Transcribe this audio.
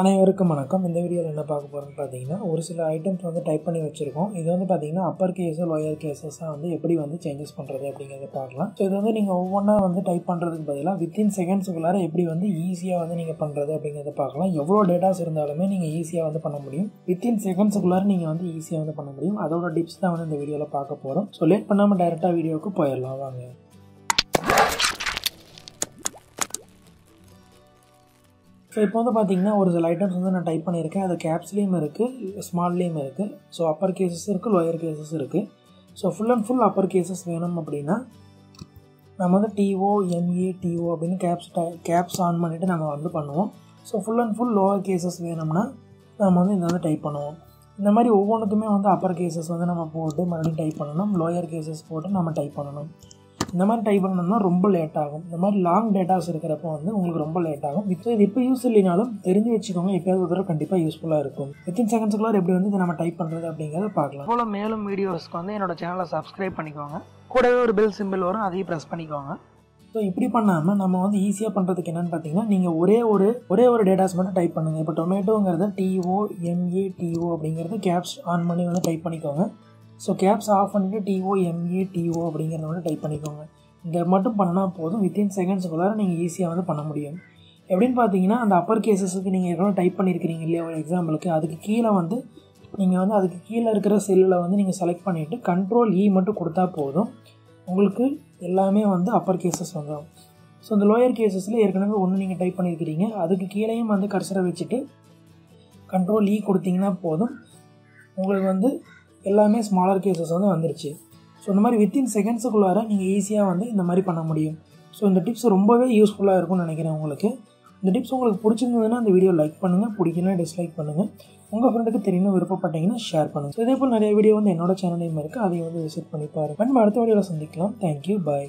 அனைவருக்கும் வணக்கம். இந்த வீடியோவில் என்ன பார்க்க போகிறோம்னு பார்த்தீங்கன்னா ஒரு சில ஐட்டம்ஸ் வந்து டைப் பண்ணி வச்சுருக்கோம். இது வந்து பார்த்தீங்கன்னா அப்பர் கேஸு லோயர் கேஸஸாக வந்து எப்படி வந்து சேஞ்சஸ் பண்ணுறது அப்படிங்கிறத பார்க்கலாம். ஸோ இது வந்து நீங்கள் ஒவ்வொன்றா வந்து டைப் பண்ணுறதுக்கு பதிலாக வித்தின் செகண்ட்ஸுக்குள்ளார எப்படி வந்து ஈஸியாக வந்து நீங்கள் பண்ணுறது அப்படிங்கிறத பார்க்கலாம். எவ்வளோ டேட்டாஸ் இருந்தாலுமே நீங்கள் ஈஸியாக வந்து பண்ண முடியும். வித்தின் செகண்ட்ஸுக்குள்ளார நீங்கள் வந்து ஈஸியாக வந்து பண்ண முடியும். அதோட டிப்ஸ் தான் வந்து இந்த வீடியோவில் பார்க்க போகிறோம் ஸோ லேட் பண்ணாமல் டேரெக்டாக வீடியோவுக்கு போயிடலாம். வாங்க. ஸோ இப்போ வந்து பார்த்தீங்கன்னா ஒரு சில ஐட்டம்ஸ் வந்து நான் டைப் பண்ணியிருக்கேன். அது கேப்ஸ்லேயும் இருக்குது ஸ்மால்லேயும் இருக்குது ஸோ அப்பர் கேசஸ் இருக்குது லோயர் கேசஸ் இருக்குது so full and full upper cases வேணும் அப்படின்னா நம்ம வந்து T O M A T O அப்படின்னு கேப்ஸ் கேப்ஸ் ஆன் பண்ணிவிட்டு நம்ம வந்து பண்ணுவோம். So full and full lower cases வேணும்னா நம்ம வந்து இந்த வந்து டைப் பண்ணுவோம். இந்த மாதிரி ஒவ்வொன்றுக்குமே வந்து அப்பர் கேசஸ் வந்து நம்ம போட்டு மறுபடியும் டைப் பண்ணணும். லோயர் கேசஸ் போட்டு நம்ம டைப் பண்ணணும். இந்த மாதிரி டைப் பண்ணணும்னா ரொம்ப லேட் ஆகும். இந்த மாதிரி லாங் டேட்டாஸ் இருக்கிறப்போ வந்து உங்களுக்கு ரொம்ப லேட் ஆகும். இப்போ இது இப்போ யூஸ் இல்லைனாலும் தெரிஞ்சு வச்சுக்கோங்க எப்போயாவது ஒரு தடவை கண்டிப்பாக யூஸ்ஃபுல்லாக இருக்கும். வித்தின் செகண்ட்ஸ்க்குள்ள எப்படி வந்து இதை நம்ம டைப் பண்ணுறது அப்படிங்கிறத பார்க்கலாம். போல் மேலும் வீடியோஸ்க்கு வந்து என்னோட சேனலை சப்ஸ்கிரைப் பண்ணிக்கோங்க. கூடவே ஒரு பெல் சிம்பிள் வரும் அதையும் ப்ரெஸ் பண்ணிக்கோங்க. ஸோ இப்படி பண்ணாமல் நம்ம வந்து ஈஸியாக பண்ணுறதுக்கு என்னென்னு பார்த்தீங்கன்னா நீங்கள் ஒரே ஒரு ஒரே ஒரு டேட்டாஸ் மட்டும் டைப் பண்ணுங்கள் இப்போ டொமேட்டோங்கிறத T O M A T O அப்படிங்கிறது கேப்ஸ் ஆன் பண்ணி வந்து டைப் பண்ணிக்கோங்க. ஸோ கேப்ஸ் ஆஃப் பண்ணிவிட்டு T O M A T O அப்படிங்கிறத வந்து டைப் பண்ணிக்கோங்க. இங்கே மட்டும் பண்ணால் போதும். வித்தின் செகண்ட்ஸுக்குள்ளார நீங்கள் ஈஸியாக வந்து பண்ண முடியும். எப்படின்னு பார்த்தீங்கன்னா அந்த அப்பர் கேசஸுக்கு நீங்கள் எவ்வளோ டைப் பண்ணியிருக்கிறீங்க இல்லையா ஒரு எக்ஸாம்பிளுக்கு அதுக்கு கீழே வந்து நீங்கள் வந்து அதுக்கு கீழே இருக்கிற செல்லில் வந்து நீங்கள் செலக்ட் பண்ணிவிட்டு கண்ட்ரோல் இ e மட்டும் கொடுத்தா போதும். உங்களுக்கு எல்லாமே வந்து அப்பர் கேசஸ் வந்துடும் ஸோ இந்த லோயர் கேசஸில் ஏற்கனவே ஒன்று நீங்கள் டைப் பண்ணியிருக்கிறீங்க அதுக்கு கீழேயும் வந்து கர்சரை வச்சுட்டு கண்ட்ரோல் இ e கொடுத்தீங்கன்னா போதும். உங்களுக்கு வந்து எல்லாமே ஸ்மாலர் கேசஸ் வந்து வந்துருச்சு. ஸோ இந்த மாதிரி வித்தின் செகண்ட்ஸுக்குள்ளார நீங்கள் ஈஸியாக வந்து இந்த மாதிரி பண்ண முடியும். ஸோ இந்த டிப்ஸ் ரொம்பவே யூஸ்ஃபுல்லாக இருக்கும்னு நினைக்கிறேன் உங்களுக்கு. இந்த டிப்ஸ் உங்களுக்கு பிடிச்சிருந்ததுன்னா அந்த வீடியோ லைக் பண்ணுங்கள் பிடிக்கலனா டிஸ்லைக் பண்ணுங்கள் உங்கள் ஃப்ரெண்டுக்கு தெரியணும் விருப்பப்பட்டீங்கன்னா ஷேர் பண்ணுங்கள் ஸோ இதே போல் நிறைய வீடியோ வந்து என்னோட சேனலையும் இருக்குது அதையும் வந்து விசிட் பண்ணி பாருங்கள் நம்ம அடுத்த வீடியோவில் சந்திக்கலாம். Thank you bye